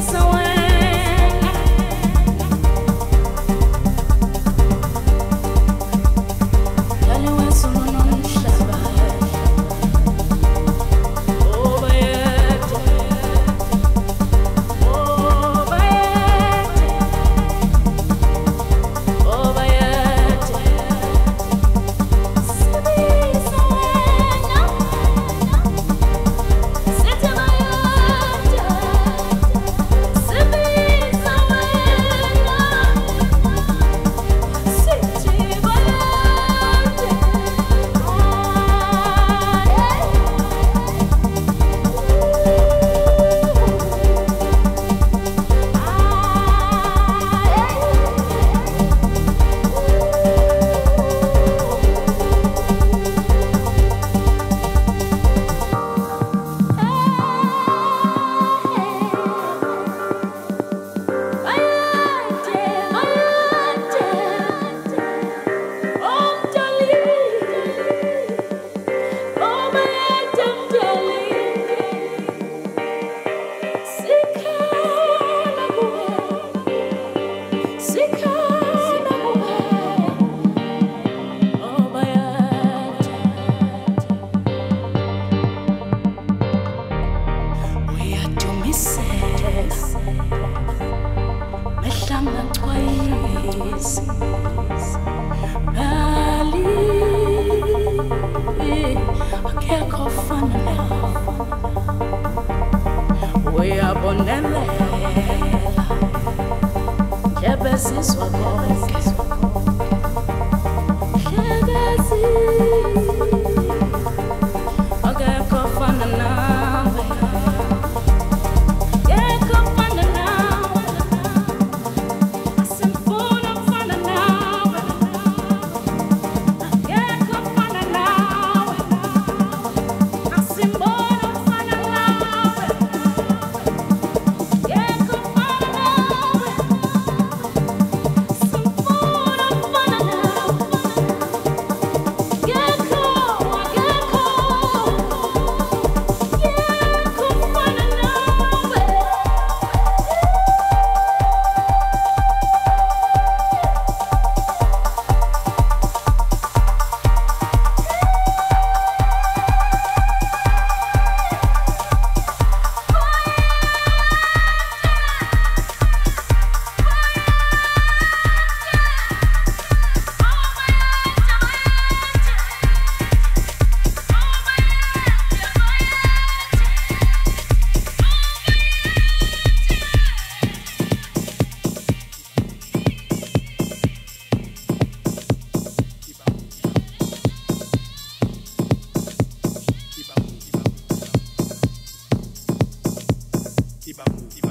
so sensualidade. bam, di bam.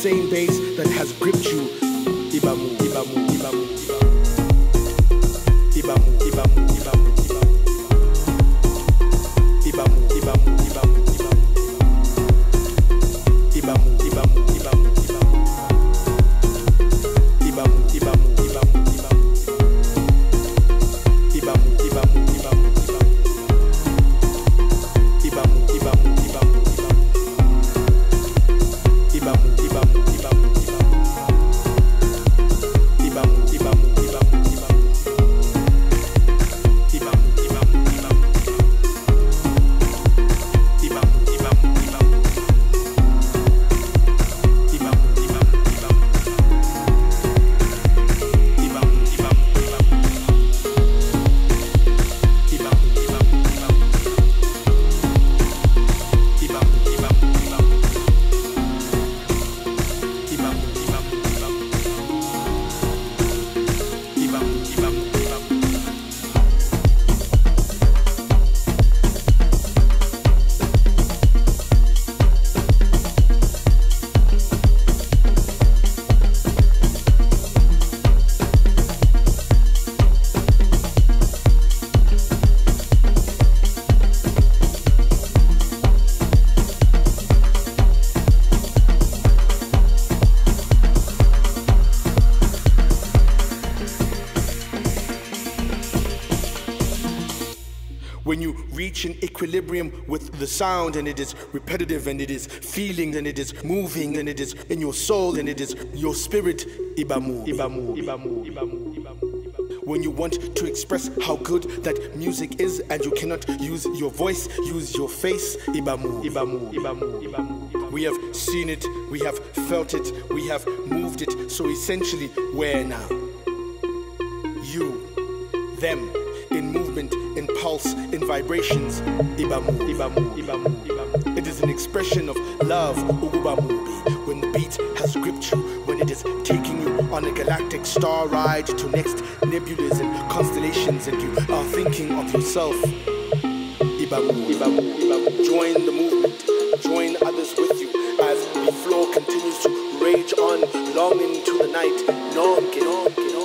same base reach an equilibrium with the sound and it is repetitive and it is feeling and it is moving and it is in your soul and it is your spirit ibamu ibamu ibamu ibamu ibamu when you want to express how good that music is and you cannot use your voice use your face ibamu ibamu ibamu ibamu we have seen it we have felt it we have moved it. So essentially where now? You them in movement, pulse, in vibrations. Ibamu, Ibamu, Ibamu, Ibamu. It is an expression of love, Ugubamubi, when the beat has gripped you, when it is taking you on a galactic star ride to next nebulas and constellations, and you are thinking of yourself. Ibamu, Ibamu, Ibamu. Join the movement, join others with you as the floor continues to rage on long into the night. Nonke, nonke, nonke,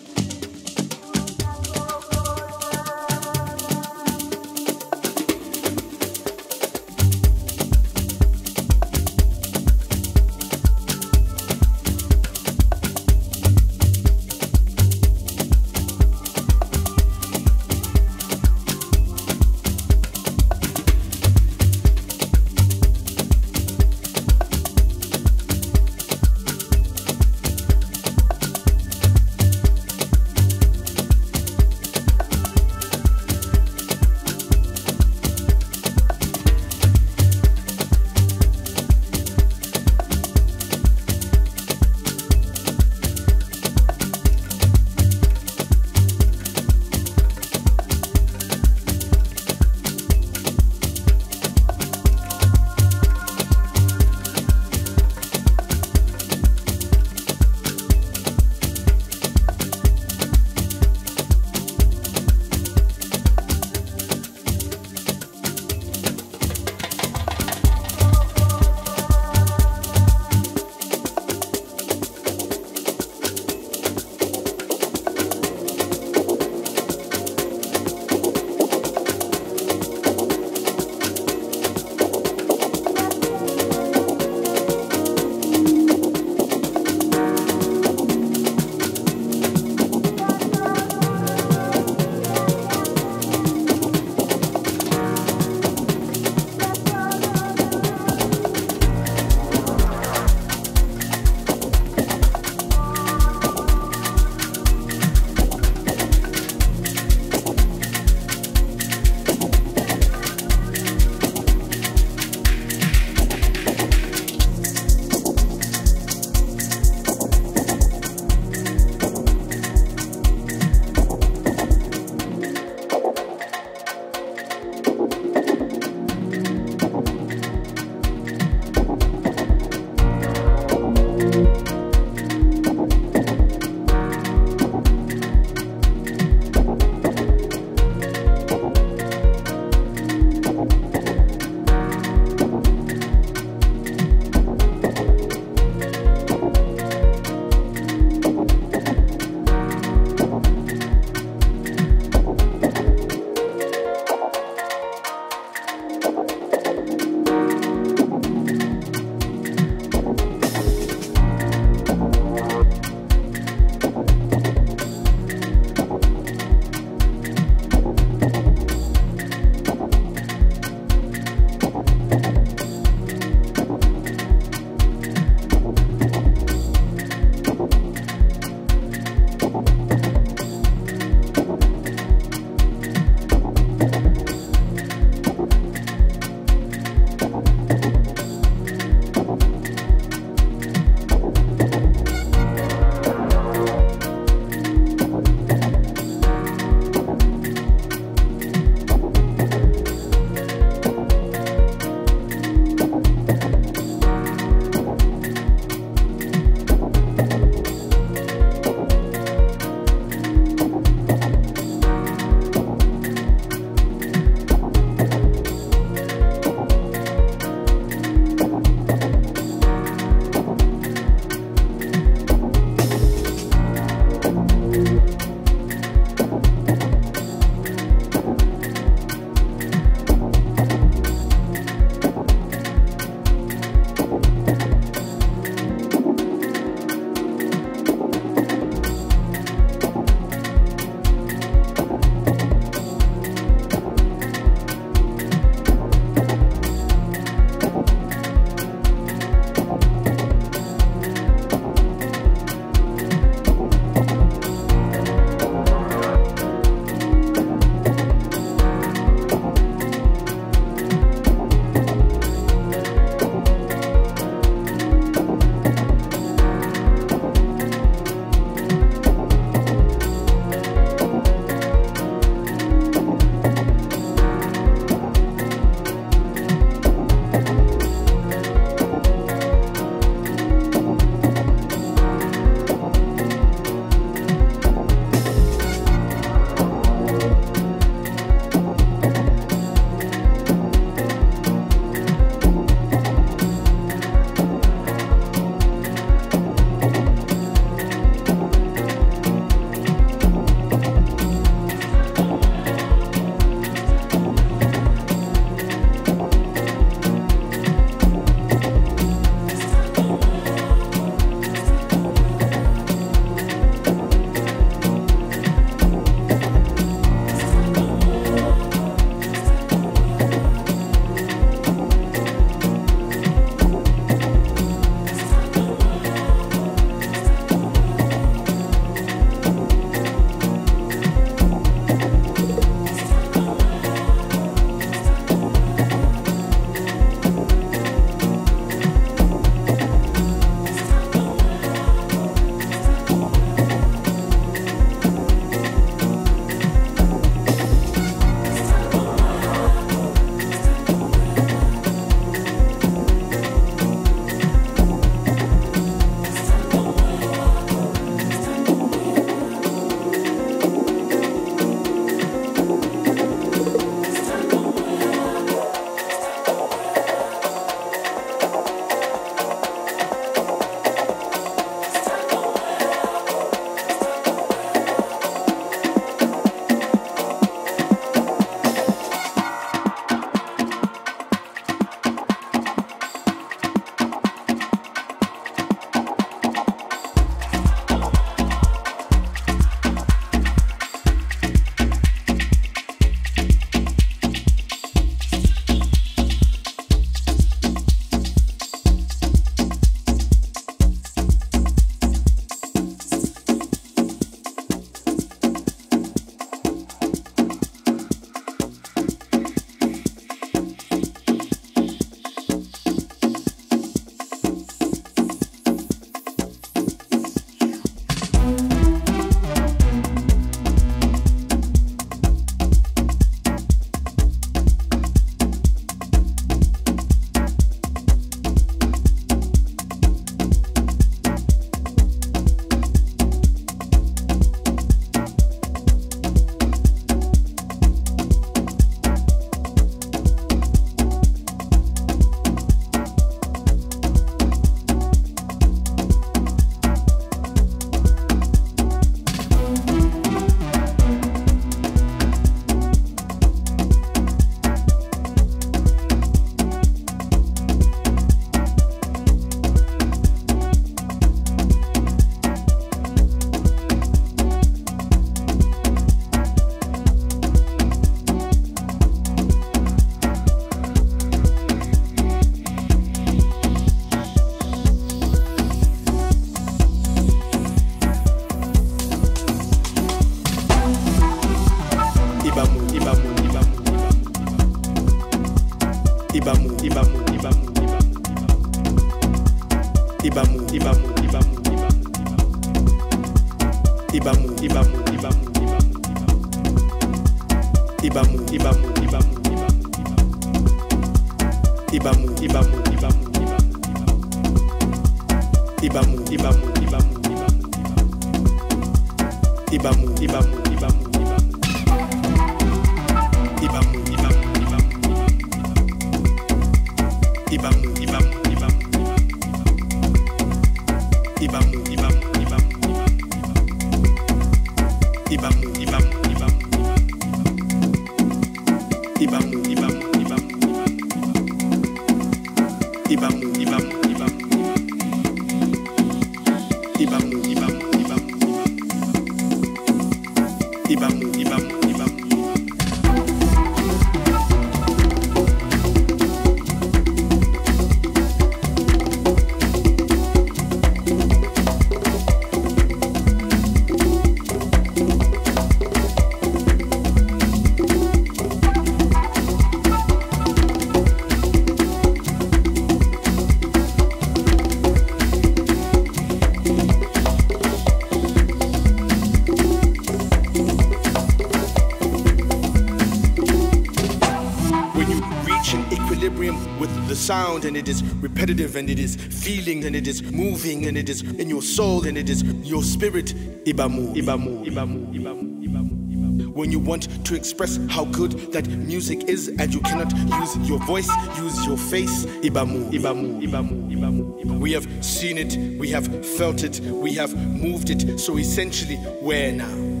sound and it is repetitive and it is feeling and it is moving and it is in your soul and it is your spirit ibamu ibamu ibamu ibamu ibamu when you want to express how good that music is and you cannot use your voice use your face ibamu ibamu ibamu ibamu we have seen it we have felt it we have moved it so essentially where now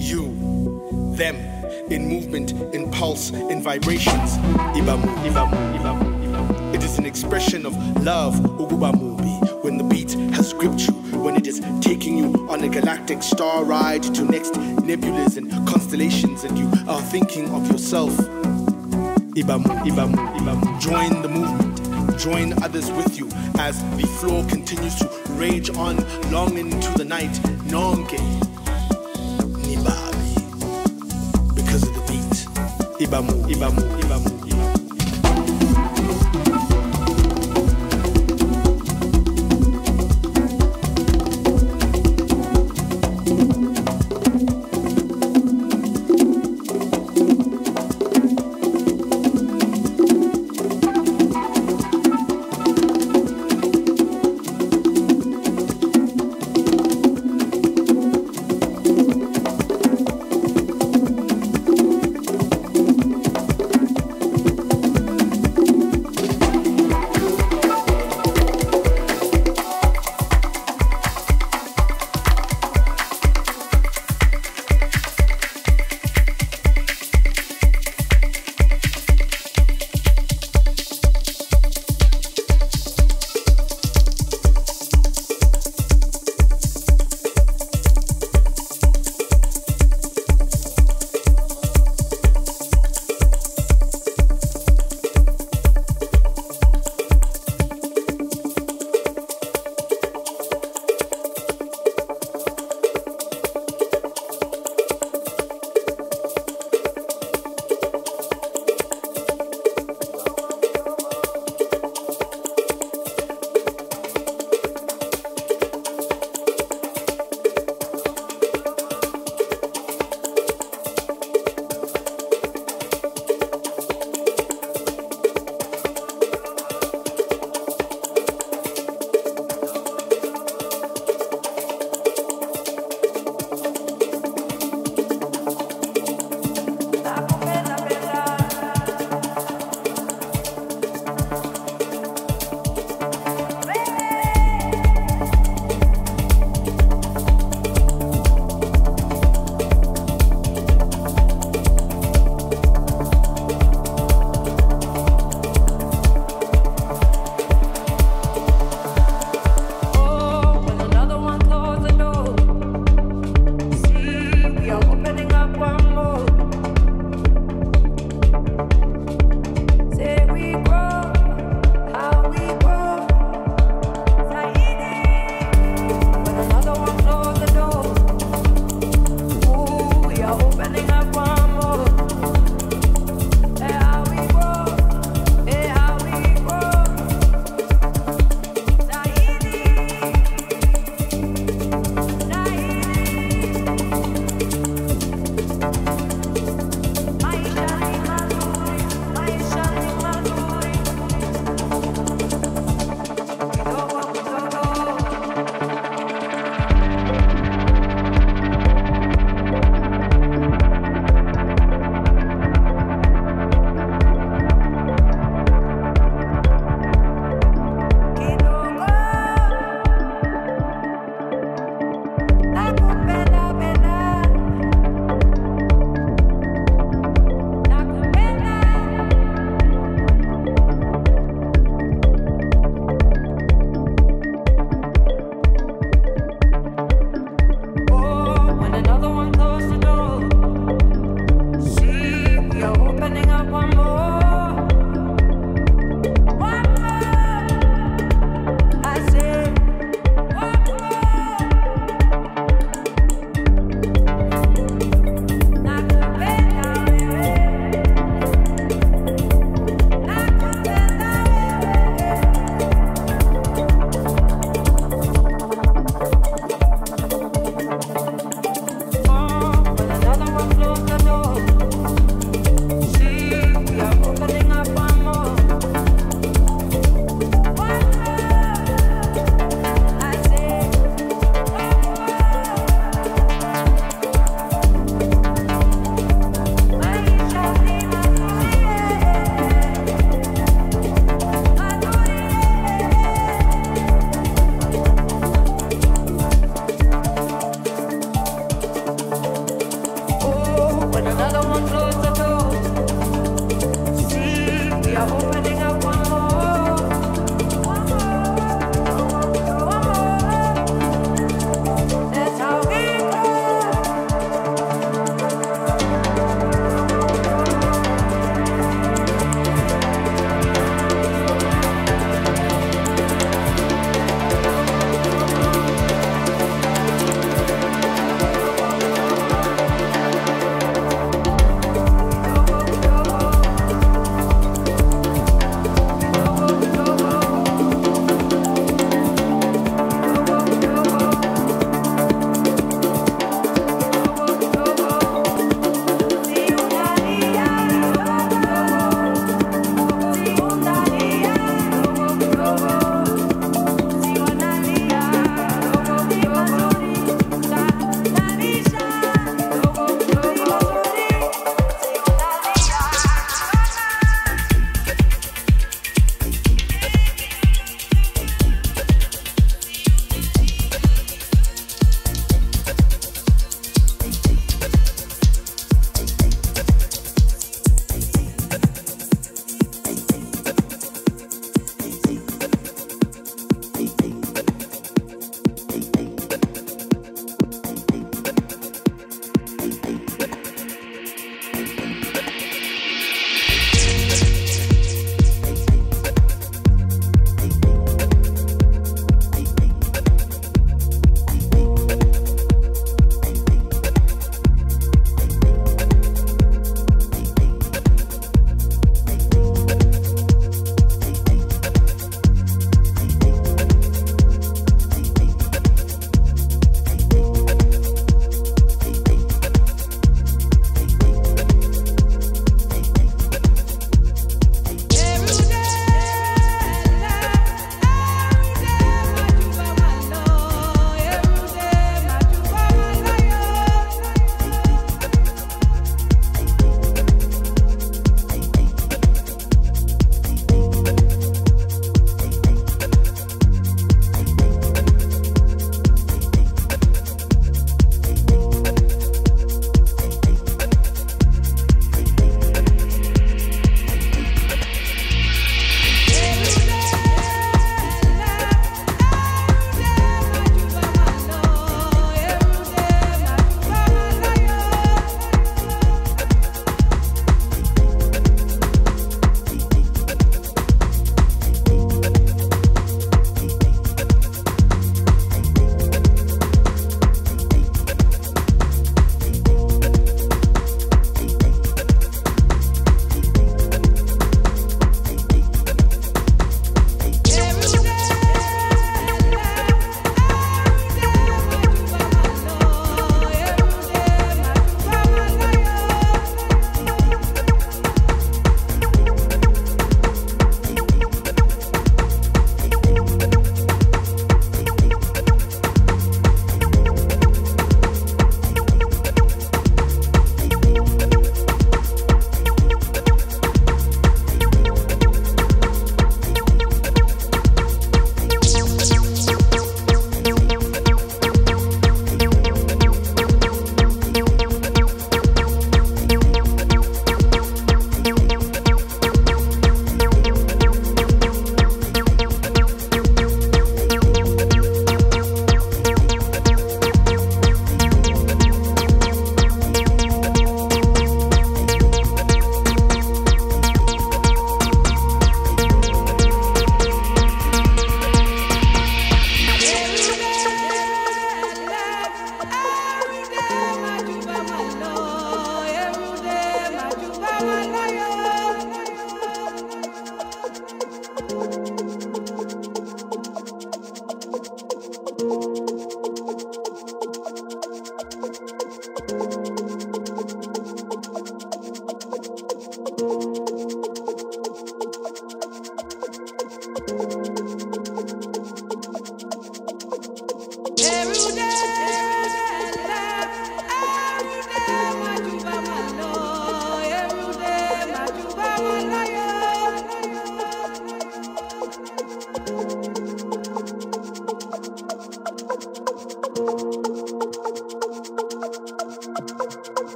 you, them, in movement, in pulse, in vibrations. Ibamu, Ibamu, Ibamu, Ibamu. Of love, Ugubamubi, when the beat has gripped you, when it is taking you on a galactic star ride to next nebulas and constellations, and you are thinking of yourself. Ibamu, Ibamu, Ibamu. Join the movement. Join others with you as the floor continues to rage on long into the night. Nonke, Nibabi. Because of the beat. Ibamu, Ibamu, Ibamu.